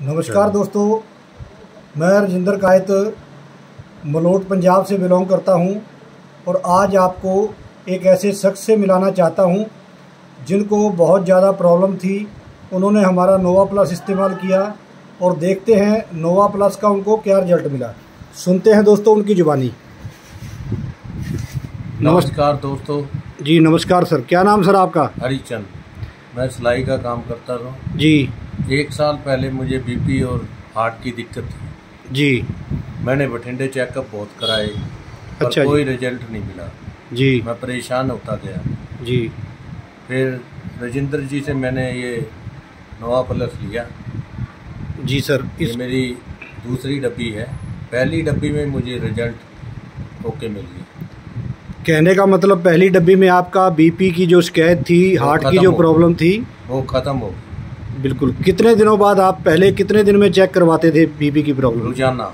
नमस्कार दोस्तों मैं रजिंदर कायत मलोट पंजाब से बिलोंग करता हूँ और आज आपको एक ऐसे शख्स से मिलाना चाहता हूँ जिनको बहुत ज़्यादा प्रॉब्लम थी। उन्होंने हमारा नोवा प्लस इस्तेमाल किया और देखते हैं नोवा प्लस का उनको क्या रिज़ल्ट मिला। सुनते हैं दोस्तों उनकी जुबानी। नमस्कार दोस्तों। जी नमस्कार सर। क्या नाम सर आपका? हरिचंद। मैं सिलाई का काम करता था जी। एक साल पहले मुझे बीपी और हार्ट की दिक्कत थी। जी। मैंने बठिंडे चेकअप बहुत कराए पर अच्छा। कोई रिज़ल्ट नहीं मिला। जी। मैं परेशान होता गया। जी। फिर राजेंद्र जी से मैंने ये नोवा प्लस लिया। जी सर इस... ये मेरी दूसरी डब्बी है। पहली डब्बी में मुझे रिज़ल्ट ओके मिल गया कहने का मतलब पहली डब्बी में आपका बीपी की जो शिकायत थी हार्ट की जो प्रॉब्लम थी? वो ख़त्म हो गई। बिल्कुल। कितने दिनों बाद आप पहले कितने दिन में चेक करवाते थे बीपी की प्रॉब्लम रोज़ाना।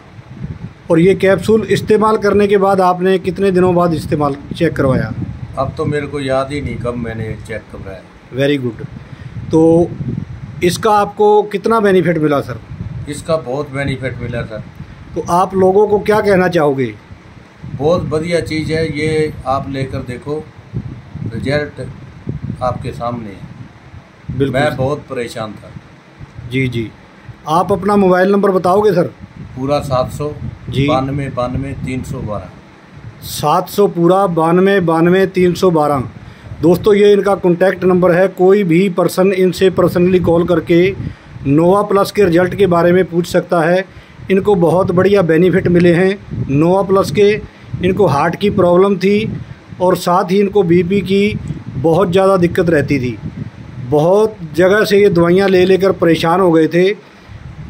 और ये कैप्सूल इस्तेमाल करने के बाद आपने कितने दिनों बाद इस्तेमाल चेक करवाया? अब तो मेरे को याद ही नहीं कब मैंने चेक करवाया। वेरी गुड तो इसका आपको कितना बेनिफिट मिला सर इसका बहुत बेनिफिट मिला सर तो आप लोगों को क्या कहना चाहोगे? बहुत बढ़िया चीज़ है ये आप लेकर देखो। रिज़ल्ट आपके सामने है। बिल्कुल मैं बहुत परेशान था। जी जी। आप अपना मोबाइल नंबर बताओगे सर? पूरा सात सौ जी। बानवे बानवे तीन सौ बारह। सात सौ पूरा बानवे बानवे तीन सौ बारह। दोस्तों ये इनका कॉन्टैक्ट नंबर है। कोई भी पर्सन इनसे पर्सनली कॉल करके नोवा प्लस के रिज़ल्ट के बारे में पूछ सकता है। इनको बहुत बढ़िया बेनिफिट मिले हैं नोवा प्लस के। इनको हार्ट की प्रॉब्लम थी और साथ ही इनको बीपी की बहुत ज़्यादा दिक्कत रहती थी। बहुत जगह से ये दवाइयाँ ले लेकर परेशान हो गए थे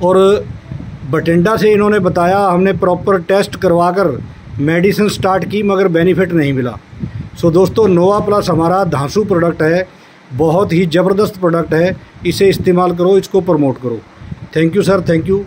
और बठिंडा से इन्होंने बताया, हमने प्रॉपर टेस्ट करवा कर मेडिसिन स्टार्ट की, मगर बेनिफिट नहीं मिला। सो दोस्तों नोवा प्लस हमारा धांसू प्रोडक्ट है, बहुत ही ज़बरदस्त प्रोडक्ट है, इसे इस्तेमाल करो, इसको प्रमोट करो। Thank you sir thank you